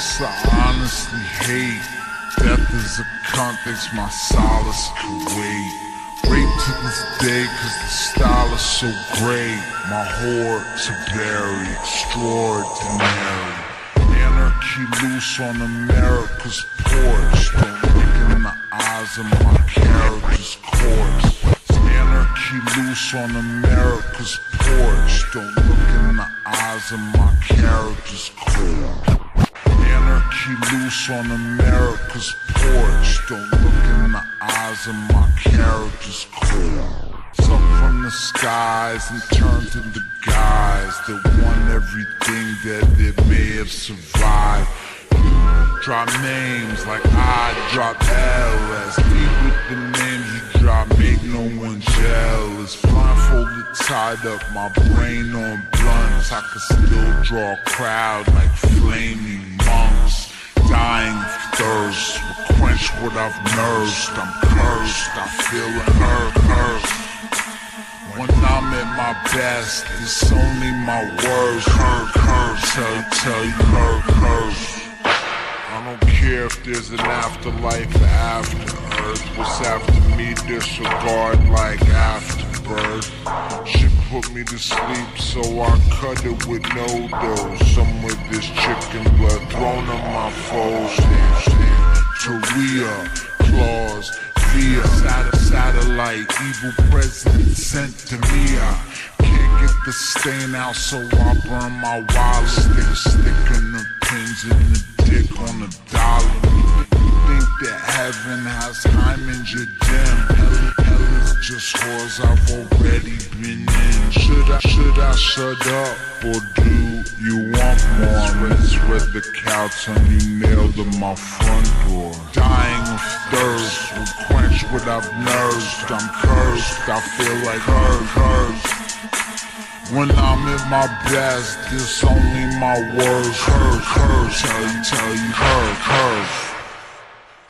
loss I honestly hate. Death is a thinks my solace can wait. Rape to this day, cause the style is so great. My whore to bury, extraordinary. Anarchy loose on America's porch. Don't look in the eyes of my character's corpse. Anarchy loose on America's porch. Don't look in the eyes of my character's corpse. Anarchy loose on America's porch. Don't look in the eyes of my character's corpse. Up from the skies and turned into guys that won everything that they may have survived. You drop names like I drop L. As with the names you drop, make no one jealous. Blindfolded, tied up, my brain on blunts. I can still draw a crowd like flaming monks. Dying thirst quench what I've nursed. I'm cursed, I feel it hurt, hurt. When I'm at my best, it's only my words. Hurt, hurt, tell, tell you hurt, hurt. I don't care if there's an afterlife after earth. What's after me, disregard like afterbirth. She put me to sleep, so I cut it with no dose. Some with this chicken blood thrown on my foes. Taria, claws, fear, sat- satellite, evil president sent to me. I can't get the stain out, so I burn my wallet. Stick, whores I've already been in. Should I, should I shut up or do you want more? Red, red the couch on you nailed to my front door. Dying of thirst will quench what I've nursed. I'm cursed, I feel like hurt, hurt. When I'm at my best, it's only my words hurt. Tell you, tell you, hurt, hurt.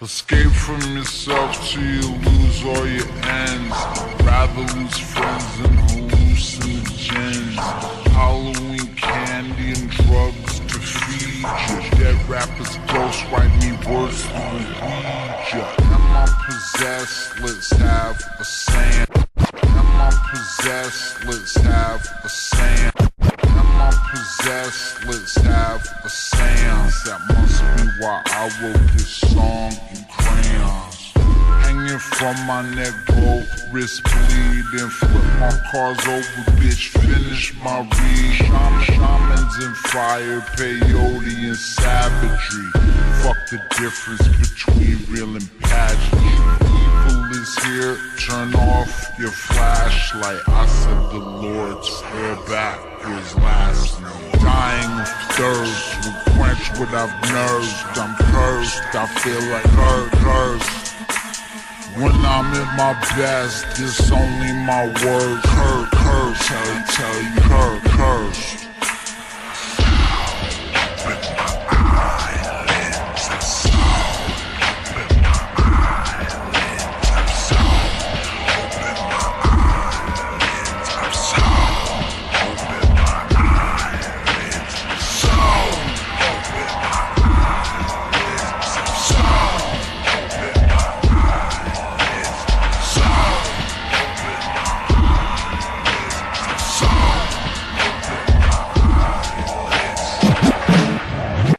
Escape from yourself till you lose all your ends. Rather lose friends than hallucinogens. Halloween candy and drugs to feed you. Dead rappers ghostwrite me words through Ouija. Am I possessed? Let's have a sand. Am I possessed? Let's have a sand. Let's have a seance. That must be why I wrote this song in crayons. Hanging from my neck, both wrists bleeding. Flip my cars over, bitch. Finish my read. Shaman, shamans and fire, peyote and savagery. Fuck the difference between real and pageantry. Is here, turn off your flashlight. I said the Lord's stare back his last name. Thirst will quench what I've nursed. I'm cursed, I feel like hurt, cursed. When I'm at my best, it's only my words hurt, curse. Tell, tell you hurt, cursed.